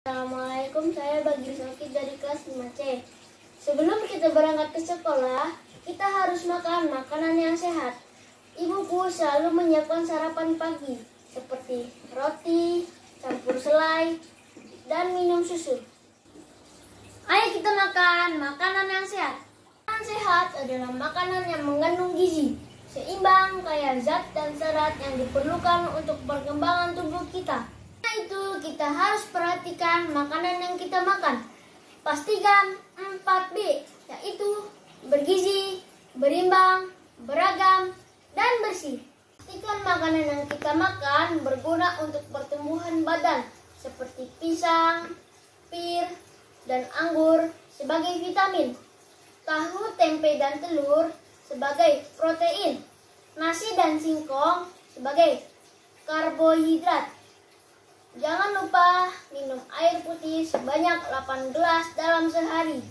Assalamualaikum, saya Bagi Soki dari kelas 5C. Sebelum kita berangkat ke sekolah, kita harus makan makanan yang sehat. Ibuku selalu menyiapkan sarapan pagi, seperti roti, campur selai, dan minum susu. Ayo kita makan makanan yang sehat. Makanan sehat adalah makanan yang mengandung gizi, seimbang, kaya zat dan serat yang diperlukan untuk perkembangan tubuh kita. Kita harus perhatikan makanan yang kita makan. Pastikan 4B, yaitu bergizi, berimbang, beragam, dan bersih. Pastikan makanan yang kita makan berguna untuk pertumbuhan badan, seperti pisang, pir, dan anggur sebagai vitamin. Tahu, tempe, dan telur sebagai protein. Nasi dan singkong sebagai karbohidrat. Jangan lupa minum air putih sebanyak 8 gelas dalam sehari.